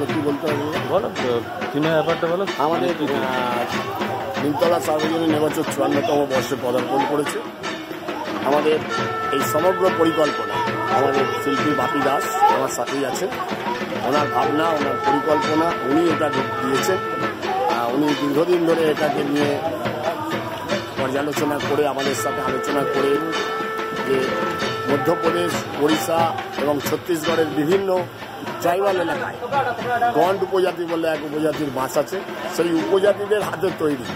বলো কি বলতে হবে? বলো থিমের ব্যাপারটা বলো? আমাদের নিমতলা সার্বজনীন এবছর চুয়ান্নতম বর্ষে পদার্পণ করেছে। আমাদের এই সমগ্র পরিকল্পনা আমাদের শিল্পী বাপি দাস আমার সাথেই আছেন ওনার ভাবনা ওনার পরিকল্পনা উনি এটা দিয়েছেন। উনি দীর্ঘদিন ধরে এটাকে নিয়ে পর্যালোচনা করে আমাদের সাথে আলোচনা করে যে মধ্যপ্রদেশ ওড়িশা এবং ছত্তিশগড়ের বিভিন্ন ট্রাইবাল এলাকায় গন্ড উপজাতি বলে এক উপজাতির বাস আছে, সেই উপজাতিদের হাতে তৈরি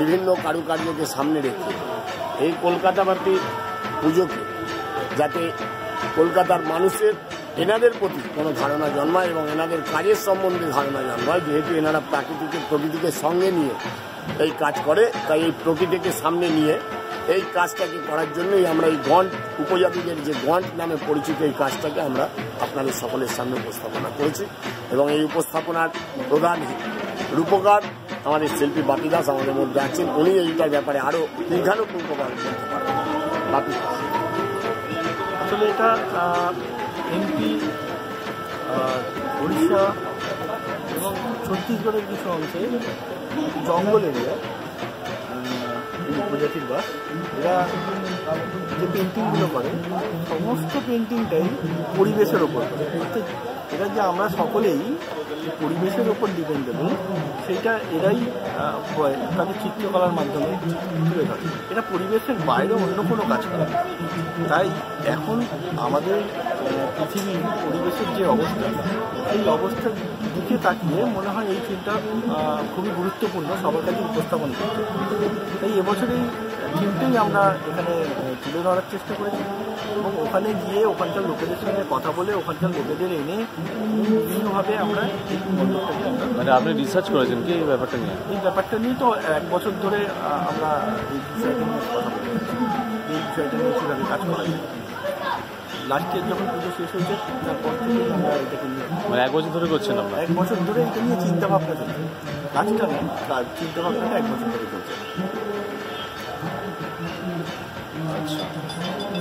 বিভিন্ন কারুকার্যকে সামনে রেখে এই কলকাতাবাসী পুজোকে যাতে কলকাতার মানুষের এনাদের প্রতি কোনো ধারণা জন্মায় এবং এনাদের কাজের সম্বন্ধে ধারণা জন্মায়, যেহেতু এনারা প্রাকৃতিক প্রকৃতিকে সঙ্গে নিয়ে এই কাজ করে, তাই এই প্রকৃতিকে সামনে নিয়ে এই কাজটাকে করার জন্যই আমরা এই গন্ড উপজাতিদের যে গন্ড নামে পরিচিত এই কাজটাকে আমরা আপনাদের সকলের সামনে উপস্থাপনা করেছি এবং এই উপস্থাপনার প্রধান রূপকার আমাদের শিল্পী বাপি দাস আমাদের মধ্যে আছেন। উনি এইটার ব্যাপারে আরও দীর্ঘানুপূর্বভাবে বলতে পারবেন বাপি আসলে এটা এমপি উড়িষ্যা এবং ছত্তিশগড়ের কিছু অংশে জঙ্গল এরিয়া উপজাতির বাস এরা যে পেন্টিংগুলো করে, সমস্ত পেন্টিংটাই পরিবেশের ওপর অর্থাৎ এটা যে আমরা সকলেই পরিবেশের ওপর ডিপেন্ডেবল সেটা এরাই তাদের চিত্রকলার মাধ্যমে তুলে ধরে। এটা পরিবেশের বাইরে অন্য কোনো কাজ করে তাই এখন আমাদের পৃথিবীর পরিবেশের যে অবস্থা এই অবস্থার দিকে তাকিয়ে মনে হয় এই ফিল্মটা খুবই গুরুত্বপূর্ণ সবার কাছে উপস্থাপন করতে তাই এবছর এই থিমটাই আমরা এখানে তুলে ধরার চেষ্টা করেছি। এবং ওখানে গিয়ে ওখানকার লোকেদের সঙ্গে কথা বলে ওখানকার লোকেদের এনে বিভিন্নভাবে আমরা মানে আপনি রিসার্চ করেছেন কি এই ব্যাপারটা নিয়ে? এই ব্যাপারটা নিয়ে তো এক বছর ধরে আমরা এই বিষয়টা নিয়ে কথা বলে এই বিষয়টা নিয়ে কীভাবে কাজ করা লাস্ট ইয়ার যখন পুজো শেষ হয়েছে তারপর থেকে আমরা এটাকে মানে এক বছর ধরে করছেন আমরা? এক বছর ধরে এটা নিয়ে চিন্তাভাবনা চলছে। কাজটা না তার চিন্তাভাবনাটা এক বছর ধরে চলছে। আচ্ছা।